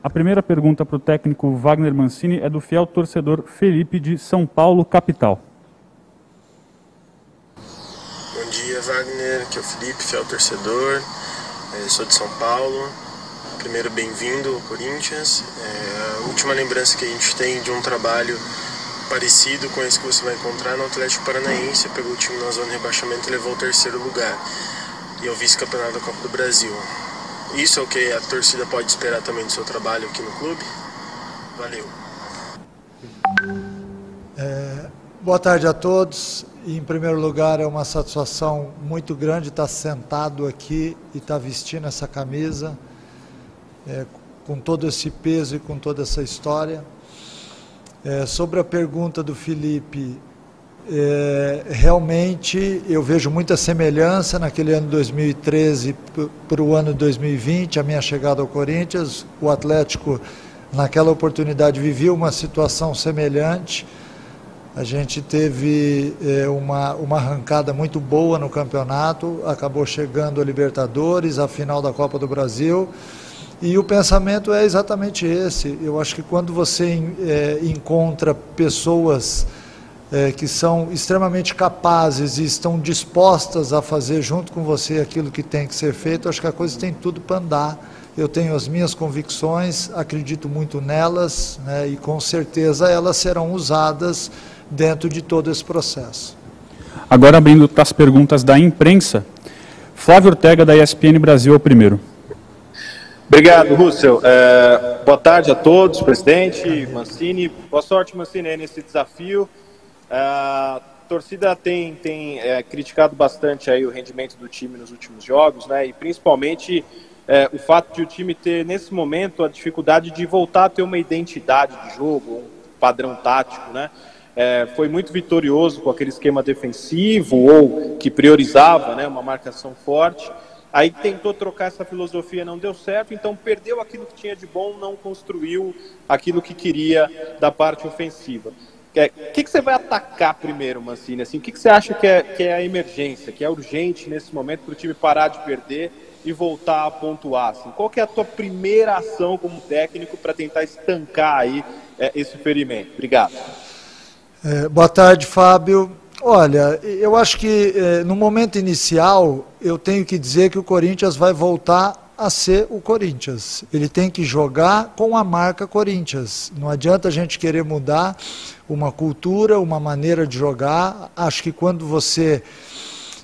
A primeira pergunta para o técnico Wagner Mancini é do fiel torcedor Felipe de São Paulo, capital. Bom dia, Wagner. Aqui é o Felipe, fiel torcedor. Eu é, sou de São Paulo. Primeiro, bem-vindo ao Corinthians. É, a última lembrança que a gente tem de um trabalho parecido com esse que você vai encontrar no Atlético Paranaense. Pegou o time na zona de rebaixamento e levou ao terceiro lugar. E ao vice-campeonato da Copa do Brasil. Isso é o que a torcida pode esperar também do seu trabalho aqui no clube? Valeu. É, boa tarde a todos. Em primeiro lugar, é uma satisfação muito grande estar sentado aqui e estar vestindo essa camisa, é, com todo esse peso e com toda essa história. É, sobre a pergunta do Felipe, é, realmente eu vejo muita semelhança naquele ano 2013 para o ano 2020, a minha chegada ao Corinthians. O Atlético, naquela oportunidade, vivia uma situação semelhante. A gente teve é, uma, uma arrancada muito boa no campeonato, acabou chegando a Libertadores, a final da Copa do Brasil. E o pensamento é exatamente esse. Eu acho que quando você é, encontra pessoas é, que são extremamente capazes e estão dispostas a fazer junto com você aquilo que tem que ser feito, acho que a coisa tem tudo para andar. Eu tenho as minhas convicções, acredito muito nelas né, e com certeza elas serão usadas dentro de todo esse processo. Agora abrindo as perguntas da imprensa, Flávio Ortega da ESPN Brasil é o primeiro. Obrigado, Russell. É, boa tarde a todos, presidente, Mancini. Boa sorte, Mancini, nesse desafio. A torcida tem, tem é, criticado bastante aí o rendimento do time nos últimos jogos, né? E principalmente é, o fato de o time ter, nesse momento, a dificuldade de voltar a ter uma identidade de jogo, um padrão tático, né? É, foi muito vitorioso com aquele esquema defensivo ou que priorizava né, uma marcação forte. Aí tentou trocar essa filosofia, não deu certo, então perdeu aquilo que tinha de bom, não construiu aquilo que queria da parte ofensiva. O é, que, que você vai atacar primeiro, Mancini? Assim, o que, que você acha que é, que é a emergência, que é urgente nesse momento para o time parar de perder e voltar a pontuar? Assim? Qual que é a tua primeira ação como técnico para tentar estancar aí é, esse ferimento? Obrigado. É, boa tarde, Fábio. Olha, eu acho que é, no momento inicial eu tenho que dizer que o Corinthians vai voltar a ser o Corinthians. Ele tem que jogar com a marca Corinthians. Não adianta a gente querer mudar uma cultura, uma maneira de jogar. Acho que quando você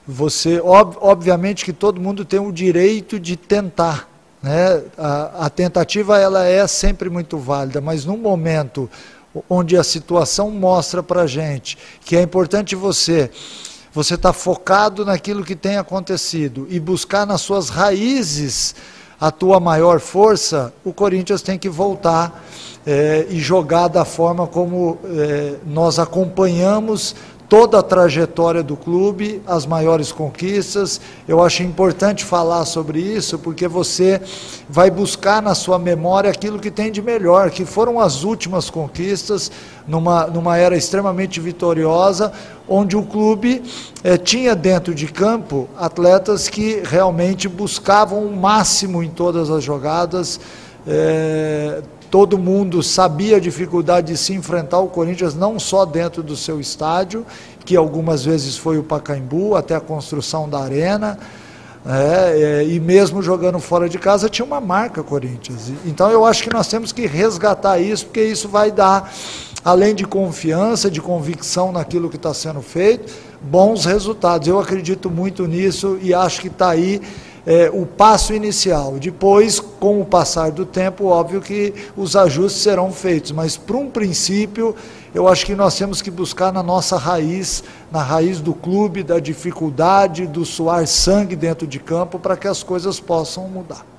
você ob, obviamente que todo mundo tem o direito de tentar, né? A, a tentativa ela é sempre muito válida, mas no momento onde a situação mostra para gente que é importante você você está focado naquilo que tem acontecido e buscar nas suas raízes a tua maior força, o Corinthians tem que voltar é, e jogar da forma como é, nós acompanhamos toda a trajetória do clube, as maiores conquistas. Eu acho importante falar sobre isso, porque você vai buscar na sua memória aquilo que tem de melhor, que foram as últimas conquistas, numa, numa era extremamente vitoriosa, onde o clube eh, tinha dentro de campo atletas que realmente buscavam o máximo em todas as jogadas. Eh, Todo mundo sabia a dificuldade de se enfrentar o Corinthians, não só dentro do seu estádio, que algumas vezes foi o Pacaembu, até a construção da arena, é, é, e mesmo jogando fora de casa tinha uma marca Corinthians. Então eu acho que nós temos que resgatar isso, porque isso vai dar, além de confiança, de convicção naquilo que está sendo feito, bons resultados. Eu acredito muito nisso e acho que está aí é, o passo inicial. Depois, com o passar do tempo, óbvio que os ajustes serão feitos, mas para um princípio, eu acho que nós temos que buscar na nossa raiz, na raiz do clube, da dificuldade, do suar sangue dentro de campo, para que as coisas possam mudar.